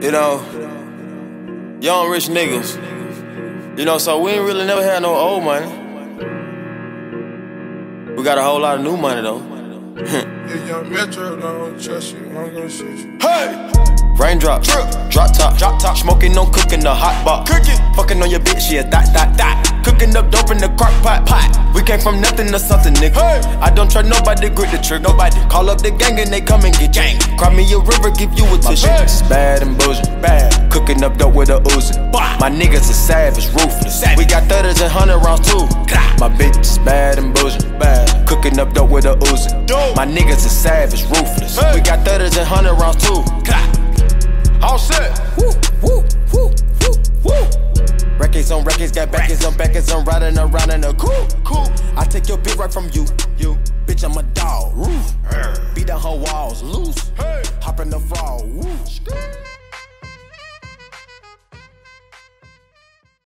You know, young rich niggas. You know, so we ain't really never had no old money. We got a whole lot of new money though. If young Metro don't trust you, I'm gonna shoot you. Hey! Raindrop, drip, drop top, drop top, smoking on cooking the hot pot, cooking, fucking on your bitch, yeah, that, that, that, cooking up dope in the crock pot, pot. We came from nothing to something, nigga. Hey. I don't try nobody, grip the trick, nobody. Call up the gang and they come and get gang. Cry me a river, give you a tissue. My bitch is bad and bullshit, bad. Cooking up dope with a Uzi. My niggas are savage, ruthless. We got thudders and hundred rounds too. My bitch is bad and bullshit, bad. Cooking up dope with a Uzi. My niggas are savage, ruthless. We got thudders and hundred rounds too. All set. Woo, woo, woo, woo, woo. Records on records, got backers on backers, I'm riding around in a cool, cool. I take your bitch right from you, you. Bitch, I'm a dog, roof. Beat down her walls, loose.